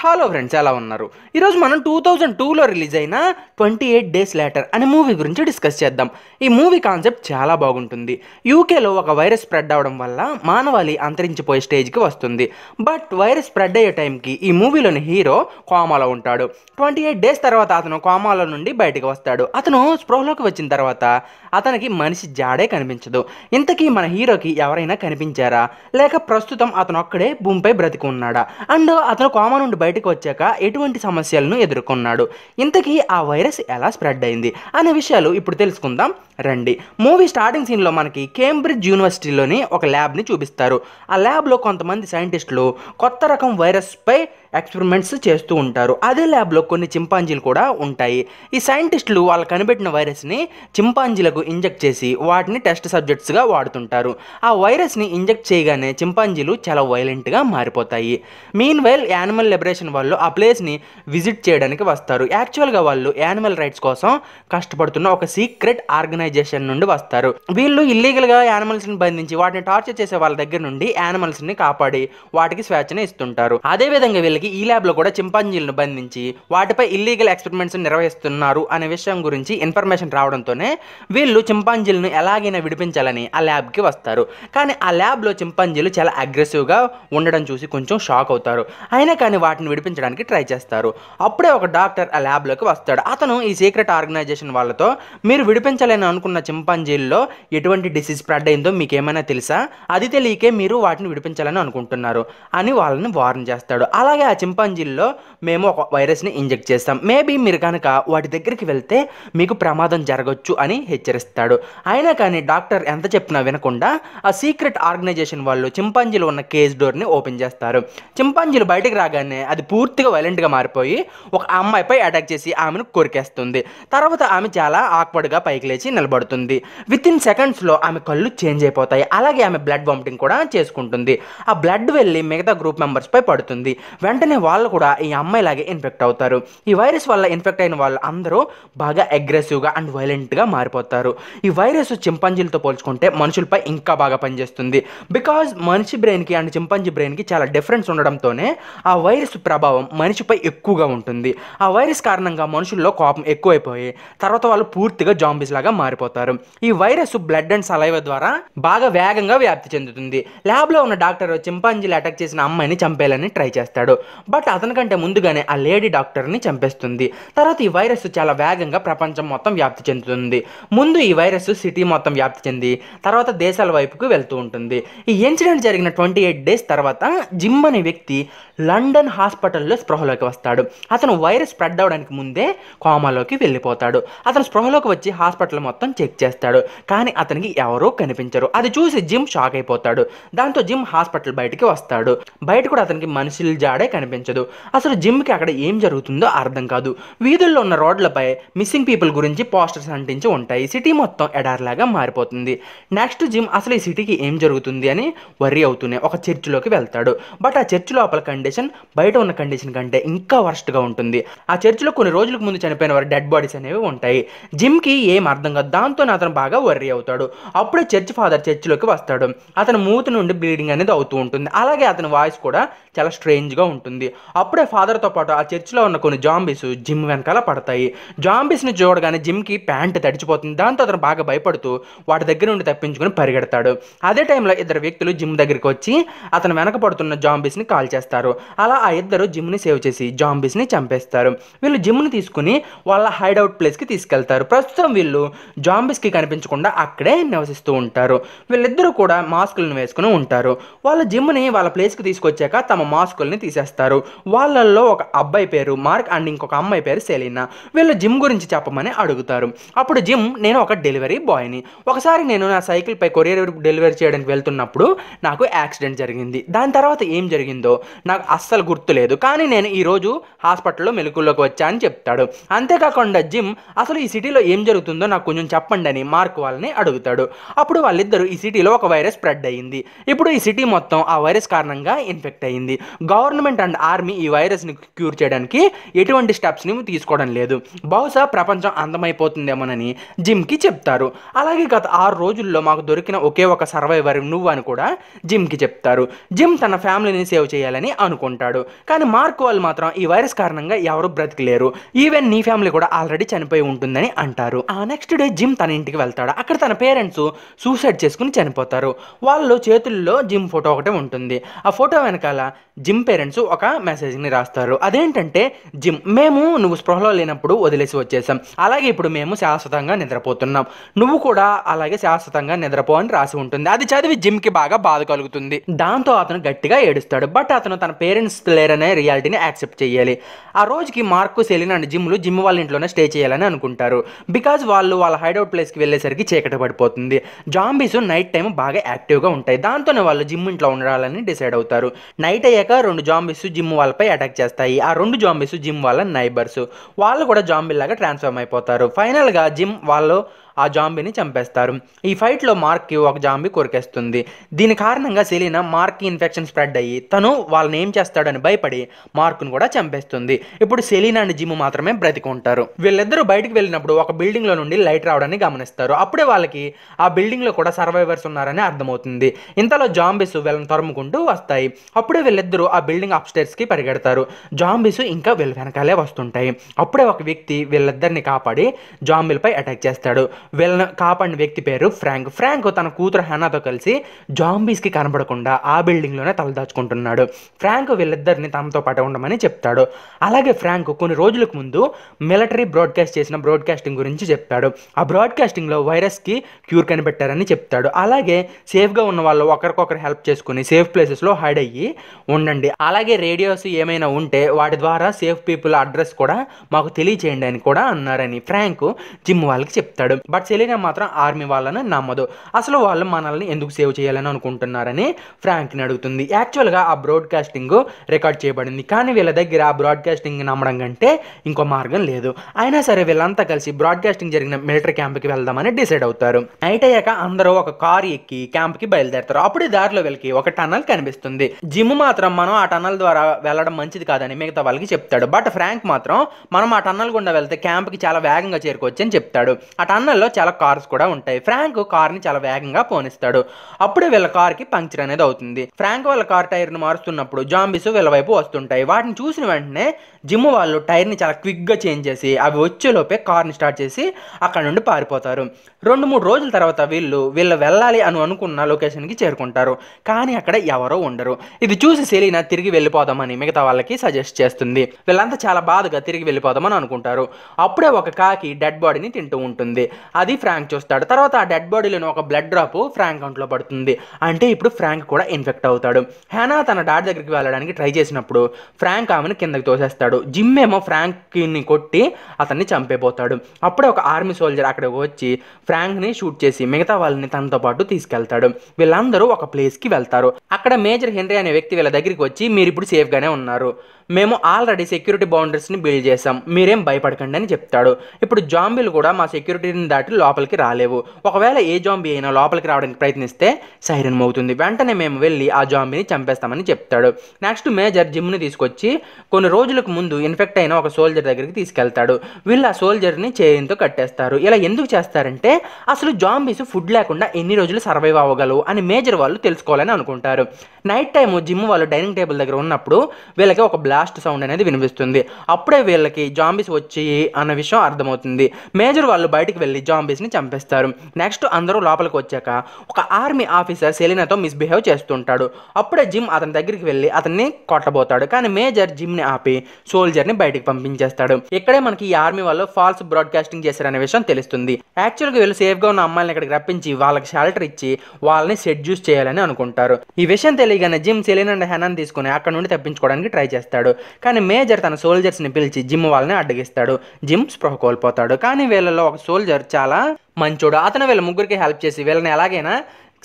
Hello friends ఎలా ఉన్నారు? ఈరోజు మనం టూ థౌజండ్ టూలో రిలీజ్ అయిన ట్వంటీ ఎయిట్ డేస్ లేటర్ అనే మూవీ గురించి డిస్కస్ చేద్దాం. ఈ మూవీ కాన్సెప్ట్ చాలా బాగుంటుంది. యూకేలో ఒక వైరస్ స్ప్రెడ్ అవడం వల్ల మానవాళి అంతరించిపోయే స్టేజ్కి వస్తుంది. బట్ వైరస్ స్ప్రెడ్ అయ్యే టైంకి ఈ మూవీలోని హీరో కోమాలో ఉంటాడు. ట్వంటీ ఎయిట్ డేస్ తర్వాత అతను కోమాలో నుండి బయటకు వస్తాడు. అతను స్పృహలోకి వచ్చిన తర్వాత అతనికి మనిషి జాడే కనిపించదు. ఇంతకీ మన హీరోకి ఎవరైనా కనిపించారా? లేక ప్రస్తుతం అతను ఒక్కడే భూమిపై బ్రతికి ఉన్నాడా? అండ్ అతను కోమా నుండి బయటకు వచ్చాక ఎటువంటి సమస్యలను ఎదుర్కొన్నాడు? ఇంతకీ ఆ వైరస్ ఎలా స్ప్రెడ్ అయింది? అనే విషయాలు ఇప్పుడు తెలుసుకుందాం. రండి. మూవీ స్టార్టింగ్ సీన్లో మనకి కేంబ్రిడ్జ్ యూనివర్సిటీలోని ఒక ల్యాబ్ని చూపిస్తారు. ఆ ల్యాబ్లో కొంతమంది సైంటిస్టులు కొత్త రకం వైరస్పై ఎక్స్పెరిమెంట్స్ చేస్తూ ఉంటారు. అదే ల్యాబ్లో కొన్ని చింపాంజీలు కూడా ఉంటాయి. ఈ సైంటిస్టులు వాళ్ళు కనిపెట్టిన వైరస్ని చింపాంజీలకు ఇంజెక్ట్ చేసి వాటిని టెస్ట్ సబ్జెక్ట్స్గా వాడుతుంటారు. ఆ వైరస్ని ఇంజెక్ట్ చేయగానే చింపాంజీలు చాలా వైలెంట్గా మారిపోతాయి. మీన్ వైల్ యానిమల్ లిబరేషన్ వాళ్ళు ఆ ప్లేస్ని విజిట్ చేయడానికి వస్తారు. యాక్చువల్గా వాళ్ళు యానిమల్ రైట్స్ కోసం కష్టపడుతున్న ఒక సీక్రెట్ ఆర్గనైజేషన్ నుండి వస్తారు. వీళ్ళు ఇల్లీగల్గా యానిమల్స్ని బంధించి వాటిని టార్చర్ చేసే వాళ్ళ దగ్గర నుండి యానిమల్స్ని కాపాడి వాటికి స్వేచ్ఛను ఇస్తుంటారు. అదేవిధంగా వీళ్ళకి ఈ ల్యాబ్లో కూడా చింపాంజీలను బంధించి వాటిపై ఇల్లీగల్ ఎక్స్పెరిమెంట్స్ నిర్వహిస్తున్నారు అనే విషయం గురించి ఇన్ఫర్మేషన్ రావడంతోనే వీళ్ళు చింపాంజీలను ఎలాగైనా విడిపించాలని ఆ ల్యాబ్కి వస్తారు. కానీ ఆ ల్యాబ్లో చింపాంజీలు చాలా అగ్రెసివ్గా ఉండడం చూసి కొంచెం షాక్ అవుతారు. అయినా కానీ వాటిని విడిపించడానికి ట్రై చేస్తారు. అప్పుడే ఒక డాక్టర్ ఆ ల్యాబ్లోకి వస్తాడు. అతను ఈ సీక్రెట్ ఆర్గనైజేషన్ వాళ్ళతో మీరు విడిపించాలని అనుకున్న చింపాంజీల్లో ఎటువంటి డిసీజ్ స్ప్రెడ్ అయిందో మీకు ఏమైనా తెలుసా? అది తెలియకే మీరు వాటిని విడిపించాలని అనుకుంటున్నారు అని వాళ్ళని వార్న్ చేస్తాడు. అలాగే ఆ చింపాంజీల్లో మేము ఒక వైరస్ని ఇంజెక్ట్ చేస్తాం. మేబీ మీరు కనుక వాటి దగ్గరికి వెళ్తే మీకు ప్రమాదం జరగచ్చు అని హెచ్చరిస్తాడు. అయినా కానీ డాక్టర్ ఎంత చెప్పినా వినకుండా ఆ సీక్రెట్ ఆర్గనైజేషన్ వాళ్ళు చింపాంజీలు ఉన్న కేజ్ డోర్ని ఓపెన్ చేస్తారు. చింపాంజీలు బయటకు రాగానే అది పూర్తిగా వైలెంట్గా మారిపోయి ఒక అమ్మాయిపై అటాక్ చేసి ఆమెను కొరికేస్తుంది. తర్వాత ఆమె చాలా ఆక్వర్డ్గా పైకి లేచి నిలబడుతుంది. విత్ ఇన్ సెకండ్స్లో ఆమె కళ్ళు చేంజ్ అయిపోతాయి. అలాగే ఆమె బ్లడ్ వామిటింగ్ కూడా చేసుకుంటుంది. ఆ బ్లడ్ వెళ్ళి మిగతా గ్రూప్ మెంబర్స్పై పడుతుంది. వెంటనే వాళ్ళు కూడా ఈ అమ్మాయిలాగే ఇన్ఫెక్ట్ అవుతారు. ఈ వైరస్ వల్ల ఇన్ఫెక్ట్ అయిన వాళ్ళు అందరూ బాగా అగ్రెసివ్గా అండ్ వైలెంట్గా మారిపోతారు. ఈ వైరస్ చింపాంజీలతో పోల్చుకుంటే మనుషులపై ఇంకా బాగా పనిచేస్తుంది. బికాజ్ మనిషి బ్రెయిన్కి అండ్ చింపాంజీ బ్రెయిన్కి చాలా డిఫరెన్స్ ఉండడంతోనే ఆ వైరస్ ప్రభావం మనిషిపై ఎక్కువగా ఉంటుంది. ఆ వైరస్ కారణంగా మనుషుల్లో కోపం ఎక్కువైపోయి తర్వాత వాళ్ళు పూర్తిగా జాంబీస్ లాగా మారిపోతారు. ఈ వైరస్ బ్లడ్ అండ్ సలైవ ద్వారా బాగా వేగంగా వ్యాప్తి చెందుతుంది. ల్యాబ్లో ఉన్న డాక్టర్ చింపాంజీలు అటాక్ చేసిన అమ్మాయిని చంపేయాలని ట్రై చేస్తాడు. బట్ అతనికంటే ముందుగానే ఆ లేడీ డాక్టర్ని చంపేస్తుంది. తర్వాత ఈ వైరస్ చాలా వేగంగా ప్రపంచం మొత్తం వ్యాప్తి చెందుతుంది. ముందు ఈ వైరస్ సిటీ మొత్తం వ్యాప్తి చెంది తర్వాత దేశాల వైపుకు వెళ్తూ ఉంటుంది. ఈ ఇన్సిడెంట్ జరిగిన ట్వంటీ ఎయిట్ డేస్ తర్వాత జిమ్ అనే వ్యక్తి లండన్ హాస్పిటల్లో స్పృహలోకి వస్తాడు. అతను వైరస్ స్ప్రెడ్ అవడానికి ముందే కోమాలోకి వెళ్ళిపోతాడు. అతను స్పృహలోకి వచ్చి హాస్పిటల్ మొత్తం చెక్ చేస్తాడు. కానీ అతనికి ఎవరూ కనిపించరు. అది చూసి జిమ్ షాక్ అయిపోతాడు. దాంతో జిమ్ హాస్పిటల్ బయటికి వస్తాడు. బయట కూడా అతనికి మనుషుల జాడే కనిపించదు. అసలు జిమ్కి అక్కడ ఏం జరుగుతుందో అర్థం కాదు. వీధుల్లో ఉన్న రోడ్లపై మిస్సింగ్ పీపుల్ గురించి పోస్టర్స్ అంటించి ఉంటాయి. సిటీ మొత్తం ఎడార్లాగా మారిపోతుంది. నెక్స్ట్ జిమ్ అసలు ఈ సిటీకి ఏం జరుగుతుంది అని వర్రీ అవుతూనే ఒక చర్చిలోకి వెళ్తాడు. బట్ ఆ చర్చ్ లోపల కండిషన్ బయట ఉన్న కండిషన్ కంటే ఇంకా వర్స్ట్గా ఉంటుంది. ఆ చర్చిలో కొన్ని రోజులకు ముందు చనిపోయిన వారి డెడ్ బాడీస్ అనేవి ఉంటాయి. జిమ్కి ఏం అర్థం కాదు. దాంతో అతను బాగా వర్రీ అవుతాడు. అప్పుడే చర్చ్ ఫాదర్ చర్చిలోకి వస్తాడు. అతని మూతి నుండి బ్లీడింగ్ అనేది అవుతూ ఉంటుంది. అలాగే అతని వాయిస్ కూడా చాలా స్ట్రేంజ్గా ఉంటుంది. అప్పుడే ఫాదర్తో పాటు ఆ చర్చిలో ఉన్న కొన్ని జాంబీస్ జిమ్ వెనకాల పడతాయి. జాంబీస్ని చూడగానే జిమ్కి ప్యాంట్ తడిచిపోతుంది. దాంతో అతను బాగా భయపడుతూ వాటి దగ్గర నుండి తప్పించుకుని పరిగెడతాడు. అదే టైంలో ఇద్దరు వ్యక్తులు జిమ్ దగ్గరికి వచ్చి అతను వెనక పడుతున్న జాంబీస్ని కాల్ చేస్తారు. అలా ఆ ఇద్దరు జిమ్ని సేవ్ చేసి జాంబీస్ని చంపేస్తారు. వీళ్ళు జిమ్ని తీసుకుని వాళ్ళ హైడౌట్ ప్లేస్కి తీసుకెళ్తారు. ప్రస్తుతం వీళ్ళు జాంబీస్కి కనిపించకుండా అక్కడే నివసిస్తూ ఉంటారు. వీళ్ళిద్దరూ కూడా మాస్కులను వేసుకుని ఉంటారు. వాళ్ళ జిమ్ని వాళ్ళ ప్లేస్కి తీసుకొచ్చాక తమ మాస్కుల్ని తీసేస్తారు. వాళ్ళల్లో ఒక అబ్బాయి పేరు మార్క్ అండ్ ఇంకొక అమ్మాయి పేరు సెలీనా. వీళ్ళు జిమ్ గురించి చెప్పమని అడుగుతారు. అప్పుడు జిమ్ నేను ఒక డెలివరీ బాయ్ని. ఒకసారి నేను నా సైకిల్పై కొరియర్ డెలివరీ చేయడానికి వెళ్తున్నప్పుడు నాకు యాక్సిడెంట్ జరిగింది. దాని తర్వాత ఏం జరిగిందో నాకు అస్సలు గుర్తులేదు కానీ నేను ఈరోజు హాస్పిటల్లో మెలకుల్లోకి వచ్చా అని చెప్తాడు. అంతేకాకుండా జిమ్ అసలు ఈ సిటీలో ఏం జరుగుతుందో నాకు కొంచెం చెప్పండి అని మార్క్ వాళ్ళని అడుగుతాడు. అప్పుడు వాళ్ళిద్దరూ ఈ సిటీలో ఒక వైరస్ స్ప్రెడ్ అయ్యింది. ఇప్పుడు ఈ సిటీ మొత్తం ఆ వైరస్ కారణంగా ఇన్ఫెక్ట్ అయ్యింది. గవర్నమెంట్ అండ్ ఆర్మీ ఈ వైరస్ని క్యూర్ చేయడానికి ఎటువంటి స్టెప్స్ని తీసుకోవడం లేదు. బహుశా ప్రపంచం అందమైపోతుందేమోనని జిమ్కి చెప్తారు. అలాగే గత ఆరు రోజుల్లో మాకు దొరికిన ఒకే ఒక సర్వైవర్ నువ్వు అని కూడా జిమ్కి చెప్తారు. జిమ్ తన ఫ్యామిలీని సేవ్ చేయాలని అనుకుంటాడు. కానీ మార్క్ వాళ్ళు మాత్రం ఈ వైరస్ కారణంగా ఎవరు బ్రతికలేరు. ఈవెన్ నీ ఫ్యామిలీ కూడా ఆల్రెడీ చనిపోయి ఉంటుందని అంటారు. ఆ నెక్స్ట్ డే జిమ్ తన ఇంటికి వెళ్తాడు. అక్కడ తన పేరెంట్స్ సూసైడ్ చేసుకుని చనిపోతారు. వాళ్ళు చేతుల్లో జిమ్ ఫోటో ఒకటే ఉంటుంది. ఆ ఫోటో వెనకాల జిమ్ పేరెంట్స్ ఒక మెసేజ్ని రాస్తారు. అదేంటంటే జిమ్ మేము నువ్వు స్పృహలో లేనప్పుడు వదిలేసి వచ్చేసాం. అలాగే ఇప్పుడు మేము శాశ్వతంగా నిద్రపోతున్నాం. నువ్వు కూడా అలాగే శాశ్వతంగా నిద్రపో అని రాసి ఉంటుంది. అది చదివి జిమ్కి బాగా బాధ కలుగుతుంది. దాంతో అతను గట్టిగా ఏడుస్తాడు. బట్ అతను తన పేరెంట్స్ లేరనే రియాలిటీని యాక్సెప్ట్ చేయాలి. ఆ రోజుకి మార్కు సెలిన్ అండ్ జిమ్లు జిమ్ వాళ్ళ ఇంట్లోనే స్టే చేయాలని అనుకుంటారు. బికాజ్ వాళ్ళు వాళ్ళ హైడౌట్ ప్లేస్కి వెళ్ళేసరికి చీకటి పడిపోతుంది. జాంబీస్ నైట్ టైం బాగా యాక్టివ్గా ఉంటాయి. దాంతోనే వాళ్ళు జిమ్ ఇంట్లో ఉండాలని డిసైడ్ అవుతారు. నైట్ అయ్యాక రెండు జాంబీస్ జిమ్ వాళ్ళపై అటాక్ చేస్తాయి. ఆ రెండు జాంబీస్ జిమ్ వాళ్ళ నైబర్స్ వాళ్ళు కూడా జాంబీలాగా ట్రాన్స్ఫార్మ్ అయిపోతారు. ఫైనల్గా జిమ్ వాళ్ళు ఆ జాంబీని చంపేస్తారు. ఈ ఫైట్లో మార్క్కి ఒక జాంబీ కొరికేస్తుంది. దీని కారణంగా సెలీనా మార్క్కి ఇన్ఫెక్షన్ స్ప్రెడ్ అయ్యి తను వాళ్ళని ఏం చేస్తాడని భయపడి మార్క్ను కూడా చంపేస్తుంది. ఇప్పుడు సెలీనా అండ్ జిమ్ మాత్రమే బ్రతికుంటారు. వీళ్ళిద్దరూ బయటికి వెళ్ళినప్పుడు ఒక బిల్డింగ్లో నుండి లైట్ రావడాన్ని గమనిస్తారు. అప్పుడే వాళ్ళకి ఆ బిల్డింగ్లో కూడా సర్వైవర్స్ ఉన్నారని అర్థమవుతుంది. ఇంతలో జాంబీస్ వీళ్ళని తరుముకుంటూ వస్తాయి. అప్పుడే వీళ్ళిద్దరూ ఆ బిల్డింగ్ అప్స్టేర్స్కి పరిగెడతారు. జాంబీస్ ఇంకా వీళ్ళ వెనకాలే వస్తుంటాయి. అప్పుడే ఒక వ్యక్తి వీళ్ళిద్దరిని కాపాడి జాంబీలపై అటాక్ చేస్తాడు. వీళ్ళని కాపాడిన వ్యక్తి పేరు ఫ్రాంక్. ఫ్రాంక్ తన కూతురు హెనాతో కలిసి జాంబీస్కి కనబడకుండా ఆ బిల్డింగ్లోనే తలదాచుకుంటున్నాడు. ఫ్రాంక్ వీళ్ళిద్దరిని తనతో పాటు ఉండమని చెప్తాడు. అలాగే ఫ్రాంక్ కొన్ని రోజులకు ముందు మిలిటరీ బ్రాడ్కాస్ట్ చేసిన బ్రాడ్కాస్టింగ్ గురించి చెప్తాడు. ఆ బ్రాడ్కాస్టింగ్లో వైరస్కి క్యూర్ కనిపెట్టారని చెప్తాడు. అలాగే సేఫ్గా ఉన్న వాళ్ళు ఒకరికొకరు హెల్ప్ చేసుకుని సేఫ్ ప్లేసెస్లో హైడ్ అయ్యి ఉండండి. అలాగే రేడియోస్ ఏమైనా ఉంటే వాటి ద్వారా సేఫ్ పీపుల్ అడ్రస్ కూడా మాకు తెలియచేయండి అని కూడా అన్నారని ఫ్రాంక్ జిమ్ వాళ్ళకి చెప్తాడు. బట్ సెలీనా మాత్రం ఆర్మీ వాళ్ళని నమ్మదు. అసలు వాళ్ళు మనల్ని ఎందుకు సేవ్ చేయాలని అనుకుంటున్నారని ఫ్రాంక్ని అడుగుతుంది. యాక్చువల్గా ఆ బ్రాడ్కాస్టింగ్ రికార్డ్ చేయబడింది. కానీ వీళ్ళ దగ్గర ఆ బ్రాడ్కాస్టింగ్ నమ్మడం కంటే ఇంకో మార్గం లేదు. అయినా సరే వీళ్ళంతా కలిసి బ్రాడ్కాస్టింగ్ జరిగిన మిలిటరీ క్యాంప్కి వెళ్దామని డిసైడ్ అవుతారు. నైట్ అయ్యాక అందరూ ఒక కార్ ఎక్కి క్యాంప్కి బయలుదేరుతారు. అప్పుడు దారిలో వీళ్ళకి ఒక టనల్ కనిపిస్తుంది. జిమ్ మాత్రం మనం ఆ టనల్ ద్వారా వెళ్ళడం మంచిది కాదని మిగతా వాళ్ళకి చెప్తాడు. బట్ ఫ్రాంక్ మాత్రం మనం ఆ టన్నల్ గుండా వెళ్తే క్యాంప్కి చాలా వేగంగా చేరుకోవచ్చు అని చెప్తాడు. ఆ టన్నల్లో చాలా కార్స్ కూడా ఉంటాయి. ఫ్రాంక్ కార్ని చాలా వేగంగా పోనిస్తాడు. అప్పుడే వీళ్ళ కార్కి పంక్చర్ అనేది అవుతుంది. ఫ్రాంక్ వాళ్ళ కార్ టైర్ని మారుస్తున్నప్పుడు జాంబీస్ వీళ్ళ వైపు వస్తుంటాయి. వాటిని చూసిన వెంటనే జిమ్ వాళ్ళు టైర్ని చాలా క్విక్గా చేంజ్ చేసి అవి వచ్చేలోపే కార్ని స్టార్ట్ చేసి అక్కడ నుండి పారిపోతారు. రెండు మూడు రోజుల తర్వాత వీళ్ళు వీళ్ళు వెళ్ళాలి అని అనుకున్న లొకేషన్కి చేరుకుంటారు. కానీ అక్కడ ఎవరో ఉండరు. ఇది చూసి సెలీనా తిరిగి వెళ్ళిపోదామని మిగతా వాళ్ళకి సజెస్ట్ చేస్తుంది. వీళ్ళంతా చాలా బాధగా తిరిగి వెళ్ళిపోదామని అనుకుంటారు. అప్పుడే ఒక కాకి డెడ్ బాడీని తింటూ ఉంటుంది. అది ఫ్రాంక్ చూస్తాడు. తర్వాత ఆ డెడ్ బాడీలోని ఒక బ్లడ్ డ్రాప్ ఫ్రాంక్ అంట్లో పడుతుంది. అంటే ఇప్పుడు ఫ్రాంక్ కూడా ఇన్ఫెక్ట్ అవుతాడు. హేనా తన డాడ్ దగ్గరికి వెళ్ళడానికి ట్రై చేసినప్పుడు ఫ్రాంక్ ఆమెను కిందకి తోసేస్తాడు. జిమ్ ఏమో ఫ్రాంక్ని కొట్టి అతన్ని చంపేపోతాడు. అప్పుడే ఒక ఆర్మీ సోల్జర్ అక్కడికి వచ్చి ఫ్రాంక్ని షూట్ చేసి మిగతా వాళ్ళని తనతో పాటు తీసుకెళ్తాడు. వీళ్ళందరూ ఒక ప్లేస్కి వెళ్తారు. అక్కడ మేజర్ హెన్రీ అనే వ్యక్తి వీళ్ళ దగ్గరికి వచ్చి మీరు ఇప్పుడు సేఫ్గానే ఉన్నారు. మేము ఆల్రెడీ సెక్యూరిటీ బౌండరీస్ని బిల్డ్ చేసాం మీరేం భయపడకండి అని చెప్తాడు. ఇప్పుడు జాంబీలు కూడా మా సెక్యూరిటీని దాటి లోపలికి రాలేవు. ఒకవేళ ఏ జాంబీ అయినా లోపలికి రావడానికి ప్రయత్నిస్తే సైరన్ మోగుతుంది. వెంటనే మేము వెళ్ళి ఆ జాంబీని చంపేస్తామని చెప్తాడు. నెక్స్ట్ మేజర్ జిమ్ని తీసుకొచ్చి కొన్ని రోజులకు ముందు ఇన్ఫెక్ట్ అయిన ఒక సోల్జర్ దగ్గరికి తీసుకెళ్తాడు. వీళ్ళు ఆ సోల్జర్ని చేయంతో కట్టేస్తారు. ఇలా ఎందుకు చేస్తారంటే అసలు జాంబీస్ ఫుడ్ లేకుండా ఎన్ని రోజులు సర్వైవ్ అవ్వగలవు అని మేజర్ వాళ్ళు తెలుసుకోవాలని అనుకుంటారు. నైట్ టైం జిమ్ వాళ్ళు డైనింగ్ టేబుల్ దగ్గర ఉన్నప్పుడు వీళ్ళకి ఒక బ్లాస్ట్ సౌండ్ అనేది వినిపిస్తుంది. అప్పుడే వీళ్ళకి జాంబీస్ వచ్చి అన్న విషయం అర్థమవుతుంది. మేజర్ వాళ్ళు బయటికి వెళ్ళి జాంబీస్ని చంపేస్తారు. నెక్స్ట్ అందరూ లోపలికి వచ్చాక ఒక ఆర్మీ ఆఫీసర్ సెలీనాతో మిస్బిహేవ్ చేస్తుంటాడు. అప్పుడే జిమ్ అతని దగ్గరికి వెళ్ళి అతన్ని కొట్టబోతాడు. కానీ మేజర్ జిమ్ని ఆపి సోల్జర్ని బయటికి పంపించేస్తాడు. ఇక్కడే మనకి ఈ ఆర్మీ వాళ్ళు ఫాల్స్ బ్రాడ్కాస్టింగ్ చేశారనే విషయం తెలుస్తుంది. యాక్చువల్గా వీళ్ళు సేఫ్గా ఉన్న అమ్మాయిని ఇక్కడికి రప్పించి వాళ్ళకి షెల్టర్ ఇచ్చి వాళ్ళని సెడ్యూస్ చేయాలని అనుకుంటారు. ఈ విషయం తెలియగానే జిమ్ సెలీన్ అండ్ హెనాన్ తీసుకుని అక్కడ నుండి తప్పించుకోవడానికి ట్రై చేస్తాడు. కానీ మేజర్ తన సోల్జర్స్ని పిలిచి జిమ్ వాళ్ళని అడ్డగిస్తాడు. జిమ్ స్పృహ కోల్పోతాడు. కానీ వీళ్ళలో ఒక సోల్జర్ చాలా మంచోడు. అతను వీళ్ళ ముగ్గురికి హెల్ప్ చేసి వీళ్ళని ఎలాగైనా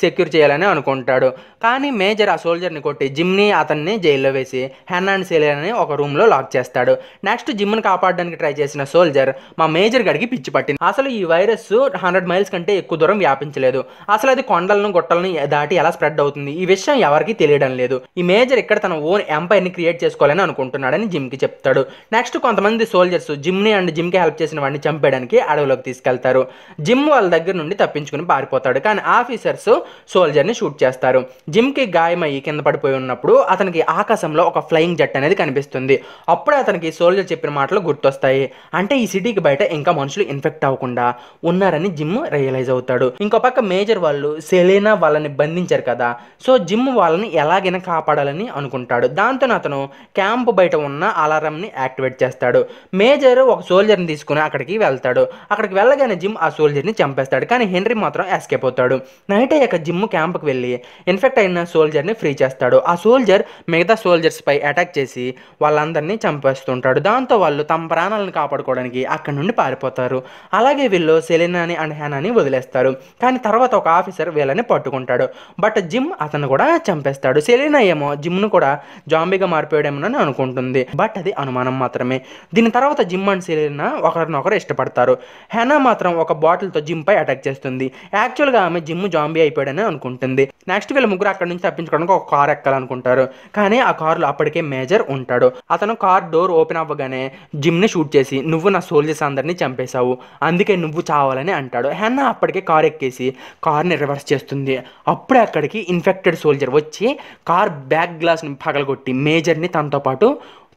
సెక్యూర్ చేయాలని అనుకుంటాడు. కానీ మేజర్ ఆ సోల్జర్ని కొట్టి జిమ్ని అతన్ని జైల్లో వేసి హెన్ అండ్ సెలినాని ఒక రూమ్లో లాక్ చేస్తాడు. నెక్స్ట్ జిమ్ని కాపాడడానికి ట్రై చేసిన సోల్జర్ మా మేజర్ గడికి పిచ్చి పట్టింది. అసలు ఈ వైరస్ హండ్రెడ్ మైల్స్ కంటే ఎక్కువ దూరం వ్యాపించలేదు. అసలు అది కొండలను గుట్టలను దాటి ఎలా స్ప్రెడ్ అవుతుంది? ఈ విషయం ఎవరికి తెలియడం లేదు. ఈ మేజర్ ఇక్కడ తన ఓన్ ఎంపైర్ని క్రియేట్ చేసుకోవాలని అనుకుంటున్నాడని జిమ్కి చెప్తాడు. నెక్స్ట్ కొంతమంది సోల్జర్స్ జిమ్ని అండ్ జిమ్కి హెల్ప్ చేసిన వాడిని చంపేయడానికి అడవిలోకి తీసుకెళ్తారు. జిమ్ వాళ్ళ దగ్గర నుండి తప్పించుకుని పారిపోతాడు. కానీ ఆఫీసర్స్ సోల్జర్ని షూట్ చేస్తారు. జిమ్కి గాయమయ్యి కింద పడిపోయి ఉన్నప్పుడు అతనికి ఆకాశంలో ఒక ఫ్లయింగ్ జెట్ అనేది కనిపిస్తుంది. అప్పుడే అతనికి సోల్జర్ చెప్పిన మాటలు గుర్తొస్తాయి. అంటే ఈ సిటీకి బయట ఇంకా మనుషులు ఇన్ఫెక్ట్ అవ్వకుండా ఉన్నారని జిమ్ రియలైజ్ అవుతాడు. ఇంకో పక్క మేజర్ వాళ్ళు సెలీనా వాళ్ళని బంధించారు కదా. సో జిమ్ వాళ్ళని ఎలాగైనా కాపాడాలని అనుకుంటాడు. దాంతో అతను క్యాంప్ బయట ఉన్న అలారంని యాక్టివేట్ చేస్తాడు. మేజర్ ఒక సోల్జర్ని తీసుకుని అక్కడికి వెళ్తాడు. అక్కడికి వెళ్ళగానే జిమ్ ఆ సోల్జర్ని చంపేస్తాడు. కానీ హెన్రీ మాత్రం ఎస్కేప్ అవుతాడు. నైట్ అయ్యాక జిమ్ క్యాంప్కి వెళ్ళి ఇన్ఫెక్ట్ అయిన సోల్జర్ని ఫ్రీ చేస్తాడు. ఆ సోల్జర్ మిగతా సోల్జర్స్ పై అటాక్ చేసి వాళ్ళందరినీ చంపేస్తుంటాడు. దాంతో వాళ్ళు తమ ప్రాణాలను కాపాడుకోవడానికి అక్కడి నుండి పారిపోతారు. అలాగే వీళ్ళు సెలినాని అండ్ హెనాని వదిలేస్తారు. కానీ తర్వాత ఒక ఆఫీసర్ వీళ్ళని పట్టుకుంటాడు. బట్ జిమ్ అతను కూడా చంపేస్తాడు. సెలీనా ఏమో జిమ్ను కూడా జాంబీగా మారిపోయాడేమోనని అనుకుంటుంది. బట్ అది అనుమానం మాత్రమే. దీని తర్వాత జిమ్ అండ్ సెలీనా ఒకరినొకరు ఇష్టపడతారు. హెనా మాత్రం ఒక బాటిల్తో జిమ్ పై అటాక్ చేస్తుంది. యాక్చువల్గా ఆమె జిమ్ జాంబీ అయిపోయి చనిపోయాడని అనుకుంటుంది. నెక్స్ట్ వీళ్ళ ముగ్గురు అక్కడ నుంచి తప్పించుకోవడానికి ఒక కార్ ఎక్కాలనుకుంటారు. కానీ ఆ కారులో అప్పటికే మేజర్ ఉంటాడు. అతను కార్ డోర్ ఓపెన్ అవ్వగానే జిమ్ని షూట్ చేసి నువ్వు నా సోల్జర్స్ అందరినీ చంపేశావు. అందుకే నువ్వు చావాలని అంటాడు. హెన్నా అప్పటికే కార్ ఎక్కేసి కార్ని రివర్స్ చేస్తుంది. అప్పుడే అక్కడికి ఇన్ఫెక్టెడ్ సోల్జర్ వచ్చి కార్ బ్యాక్ గ్లాస్ని పగలగొట్టి మేజర్ని తనతో పాటు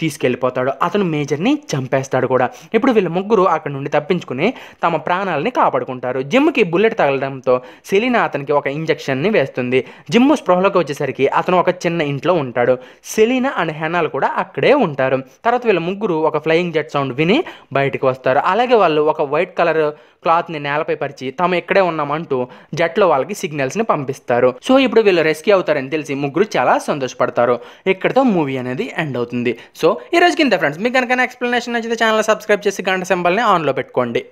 తీసుకెళ్ళిపోతాడు. అతను మేజర్ని చంపేస్తాడు కూడా. ఇప్పుడు వీళ్ళ ముగ్గురు అక్కడ నుండి తప్పించుకుని తమ ప్రాణాలని కాపాడుకుంటారు. జిమ్కి బుల్లెట్ తగలడంతో సెలీనా అతనికి ఒక ఇంజెక్షన్ని వేస్తుంది. జిమ్ స్పృహలోకి వచ్చేసరికి అతను ఒక చిన్న ఇంట్లో ఉంటాడు. సెలీనా అండ్ హెనాల్ కూడా అక్కడే ఉంటారు. తర్వాత వీళ్ళ ముగ్గురు ఒక ఫ్లయింగ్ జెట్ సౌండ్ విని బయటకు వస్తారు. అలాగే వాళ్ళు ఒక వైట్ కలర్ క్లాత్ని నేలపై పరిచి తాము ఇక్కడే ఉన్నామంటూ జట్లో వాళ్ళకి సిగ్నల్స్ని పంపిస్తారు. సో ఇప్పుడు వీళ్ళు రెస్క్యూ అవుతారని తెలిసి ముగ్గురు చాలా సంతోషపడతారు. ఇక్కడతో మూవీ అనేది ఎండ్ అవుతుంది. సో ఈ రోజు కింద ఫ్రెండ్స్. మీకు కనుక ఎక్స్ప్లెనేషన్ నచ్చితే ఛానల్ సబ్స్క్రైబ్ చేసి గంట సింబల్ని ఆన్లో పెట్టుకోండి.